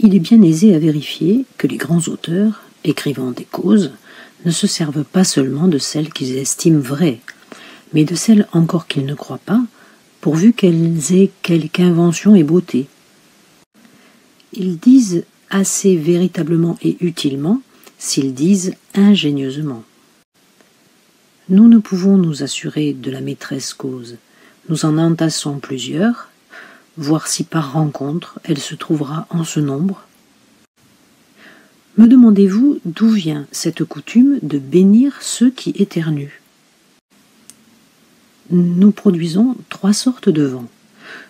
Il est bien aisé à vérifier que les grands auteurs, écrivant des causes, ne se servent pas seulement de celles qu'ils estiment vraies, mais de celles encore qu'ils ne croient pas, pourvu qu'elles aient quelque invention et beauté. Ils disent assez véritablement et utilement s'ils disent ingénieusement. Nous ne pouvons nous assurer de la maîtresse cause. Nous en entassons plusieurs, voir si par rencontre elle se trouvera en ce nombre. Me demandez-vous d'où vient cette coutume de bénir ceux qui éternuent? Nous produisons trois sortes de vent.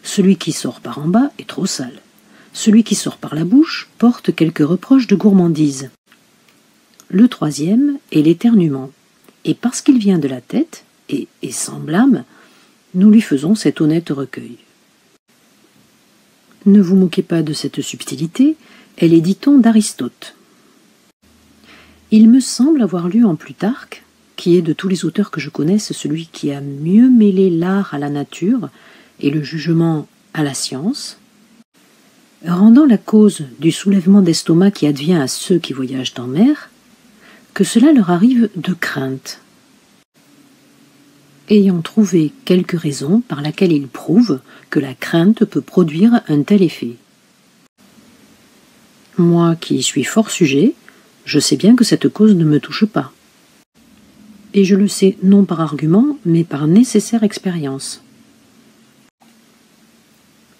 Celui qui sort par en bas est trop sale. Celui qui sort par la bouche porte quelques reproches de gourmandise. Le troisième est l'éternuement et parce qu'il vient de la tête, et est blâme, nous lui faisons cet honnête recueil. Ne vous moquez pas de cette subtilité, elle est, dit-on, d'Aristote. Il me semble avoir lu en Plutarque, qui est de tous les auteurs que je connaisse celui qui a mieux mêlé l'art à la nature et le jugement à la science, rendant la cause du soulèvement d'estomac qui advient à ceux qui voyagent en mer, que cela leur arrive de crainte. Ayant trouvé quelques raisons par laquelle ils prouvent que la crainte peut produire un tel effet. Moi qui suis fort sujet, je sais bien que cette cause ne me touche pas. Et je le sais non par argument, mais par nécessaire expérience.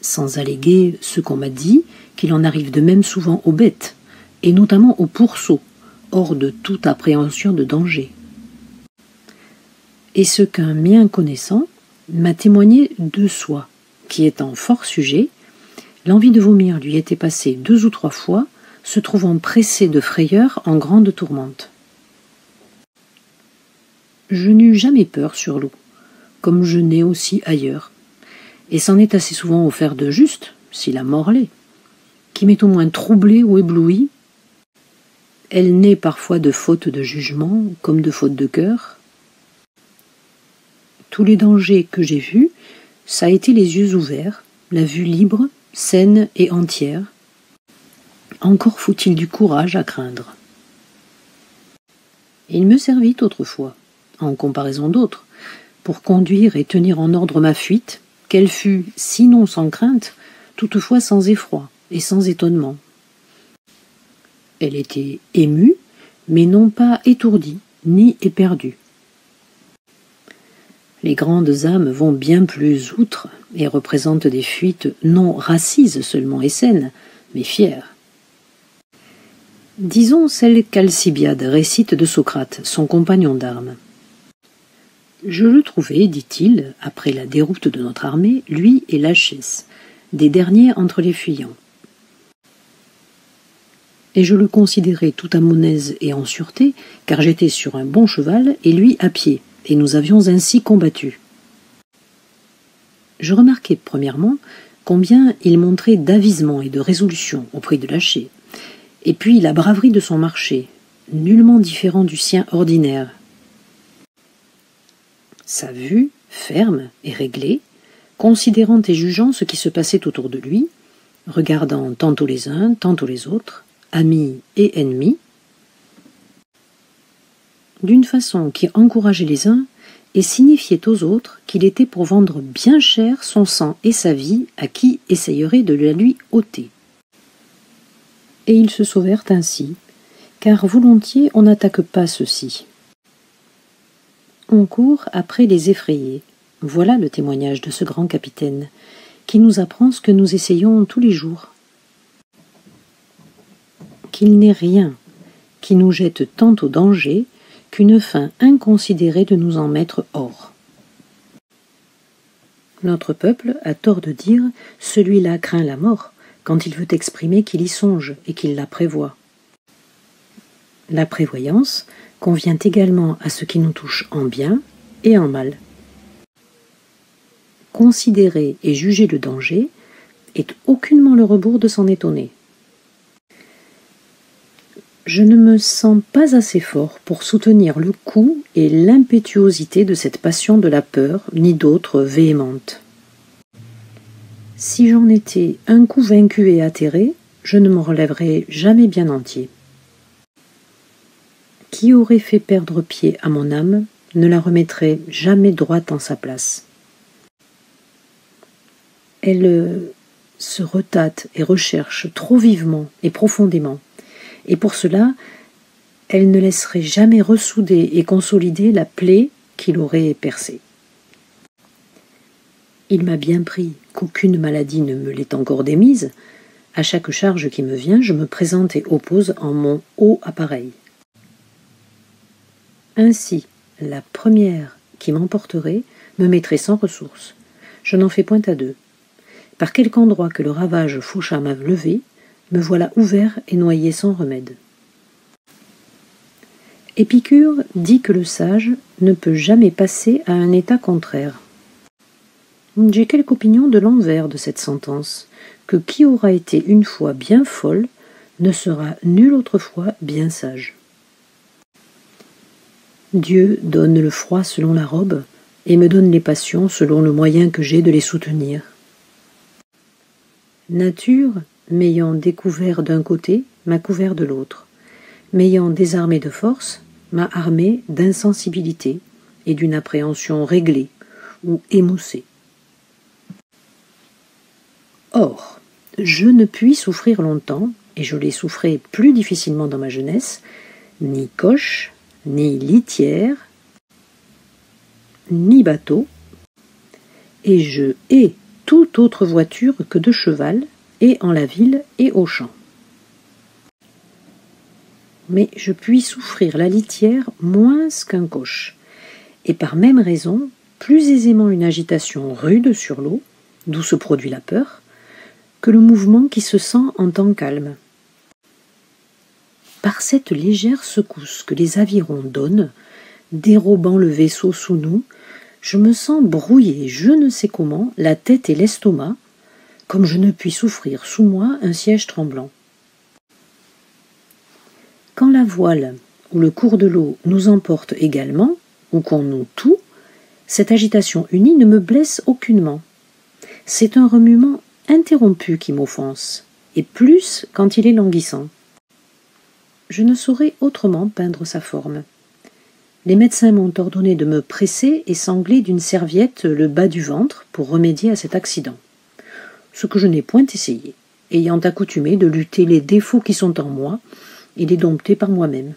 Sans alléguer ce qu'on m'a dit, qu'il en arrive de même souvent aux bêtes, et notamment aux pourceaux, hors de toute appréhension de danger. Et ce qu'un mien connaissant m'a témoigné de soi, qui étant fort sujet, l'envie de vomir lui était passée deux ou trois fois, se trouvant pressé de frayeur en grande tourmente. Je n'eus jamais peur sur l'eau, comme je n'ai aussi ailleurs, et c'en est assez souvent offert de juste, si la mort l'est, qui m'est au moins troublé ou ébloui elle naît parfois de fautes de jugement comme de fautes de cœur. Tous les dangers que j'ai vus, ça a été les yeux ouverts, la vue libre, saine et entière. Encore faut-il du courage à craindre. Il me servit autrefois, en comparaison d'autres, pour conduire et tenir en ordre ma fuite, qu'elle fût, sinon sans crainte, toutefois sans effroi et sans étonnement. Elle était émue, mais non pas étourdie, ni éperdue. Les grandes âmes vont bien plus outre et représentent des fuites non racises seulement et saines, mais fières. Disons celle qu'Alcibiade récite de Socrate, son compagnon d'armes. Je le trouvais, dit-il, après la déroute de notre armée, lui et Lachès, des derniers entre les fuyants et je le considérais tout à mon aise et en sûreté, car j'étais sur un bon cheval et lui à pied, et nous avions ainsi combattu. Je remarquai premièrement combien il montrait d'avisement et de résolution au prix de lâcher, et puis la braverie de son marché, nullement différent du sien ordinaire. Sa vue, ferme et réglée, considérant et jugeant ce qui se passait autour de lui, regardant tantôt les uns, tantôt les autres, amis et ennemis, d'une façon qui encourageait les uns et signifiait aux autres qu'il était pour vendre bien cher son sang et sa vie à qui essayerait de la lui ôter. Et ils se sauvèrent ainsi, car volontiers on n'attaque pas ceux-ci. On court après les effrayés. Voilà le témoignage de ce grand capitaine, qui nous apprend ce que nous essayons tous les jours, qu'il n'est rien qui nous jette tant au danger qu'une fin inconsidérée de nous en mettre hors. Notre peuple a tort de dire celui-là craint la mort quand il veut exprimer qu'il y songe et qu'il la prévoit. La prévoyance convient également à ce qui nous touche en bien et en mal. Considérer et juger le danger est aucunement le rebours de s'en étonner je ne me sens pas assez fort pour soutenir le coup et l'impétuosité de cette passion de la peur, ni d'autres véhémentes. Si j'en étais un coup vaincu et atterré, je ne m'en relèverai jamais bien entier. Qui aurait fait perdre pied à mon âme ne la remettrait jamais droite en sa place. Elle euh, se retâte et recherche trop vivement et profondément, et pour cela, elle ne laisserait jamais ressouder et consolider la plaie qu'il aurait percée. Il m'a bien pris qu'aucune maladie ne me l'ait encore démise. À chaque charge qui me vient, je me présente et oppose en mon haut appareil. Ainsi, la première qui m'emporterait me mettrait sans ressources. Je n'en fais point à deux. Par quelque endroit que le ravage Foucha m'a levé, me voilà ouvert et noyé sans remède. Épicure dit que le sage ne peut jamais passer à un état contraire. J'ai quelque opinion de l'envers de cette sentence, que qui aura été une fois bien folle ne sera nulle autre fois bien sage. Dieu donne le froid selon la robe, et me donne les passions selon le moyen que j'ai de les soutenir. Nature, m'ayant découvert d'un côté, m'a couvert de l'autre. M'ayant désarmé de force, m'a armé d'insensibilité et d'une appréhension réglée ou émoussée. Or, je ne puis souffrir longtemps, et je l'ai souffré plus difficilement dans ma jeunesse, ni coche, ni litière, ni bateau, et je hais toute autre voiture que de cheval, et en la ville et au champ. Mais je puis souffrir la litière moins qu'un coche, et par même raison plus aisément une agitation rude sur l'eau, d'où se produit la peur, que le mouvement qui se sent en temps calme. Par cette légère secousse que les avirons donnent, dérobant le vaisseau sous nous, je me sens brouiller je ne sais comment la tête et l'estomac, comme je ne puis souffrir sous moi un siège tremblant. Quand la voile ou le cours de l'eau nous emporte également, ou qu'on nous tout, cette agitation unie ne me blesse aucunement. C'est un remuement interrompu qui m'offense, et plus quand il est languissant. Je ne saurais autrement peindre sa forme. Les médecins m'ont ordonné de me presser et sangler d'une serviette le bas du ventre pour remédier à cet accident, ce que je n'ai point essayé, ayant accoutumé de lutter les défauts qui sont en moi et les dompter par moi-même.